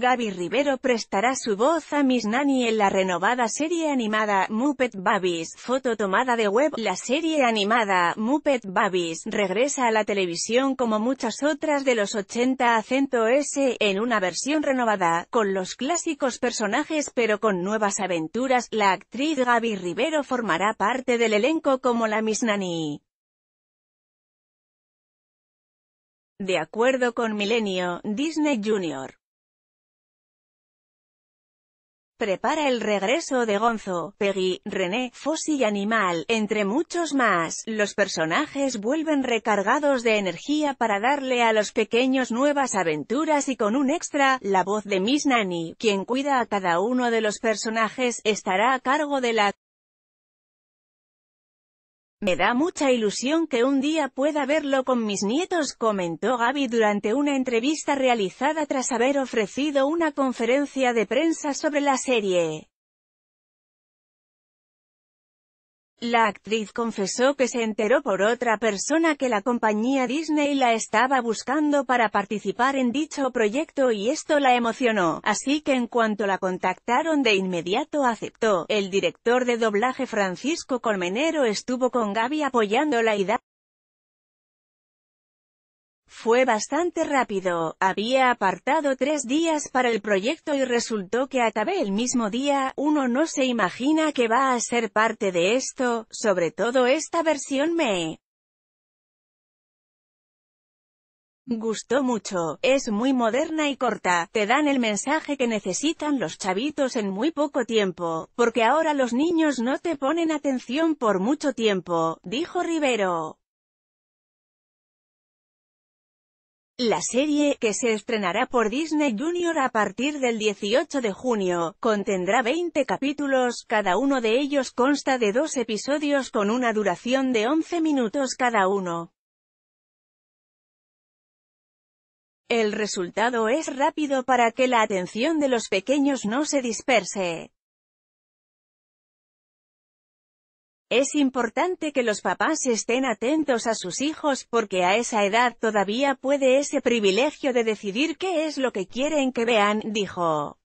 Gaby Rivero prestará su voz a Miss Nanny en la renovada serie animada Muppet Babies. Foto tomada de web. La serie animada Muppet Babies regresa a la televisión como muchas otras de los 80 acento S, en una versión renovada, con los clásicos personajes pero con nuevas aventuras. La actriz Gaby Rivero formará parte del elenco como la Miss Nanny. De acuerdo con Milenio, Disney Jr. prepara el regreso de Gonzo, Peggy, René, Fossi y Animal, entre muchos más. Los personajes vuelven recargados de energía para darle a los pequeños nuevas aventuras y con un extra, la voz de Miss Nanny, quien cuida a cada uno de los personajes, estará a cargo de la me da mucha ilusión que un día pueda verlo con mis nietos, comentó Gaby durante una entrevista realizada tras haber ofrecido una conferencia de prensa sobre la serie. La actriz confesó que se enteró por otra persona que la compañía Disney la estaba buscando para participar en dicho proyecto y esto la emocionó, así que en cuanto la contactaron de inmediato aceptó. El director de doblaje Francisco Colmenero estuvo con Gaby apoyando la idea. Fue bastante rápido, había apartado tres días para el proyecto y resultó que acabé el mismo día, uno no se imagina que va a ser parte de esto, sobre todo esta versión me gustó mucho, es muy moderna y corta, te dan el mensaje que necesitan los chavitos en muy poco tiempo, porque ahora los niños no te ponen atención por mucho tiempo, dijo Rivero. La serie, que se estrenará por Disney Junior a partir del 18 de junio, contendrá 20 capítulos, cada uno de ellos consta de dos episodios con una duración de 11 minutos cada uno. El resultado es rápido para que la atención de los pequeños no se disperse. Es importante que los papás estén atentos a sus hijos porque a esa edad todavía puede ese privilegio de decidir qué es lo que quieren que vean, dijo.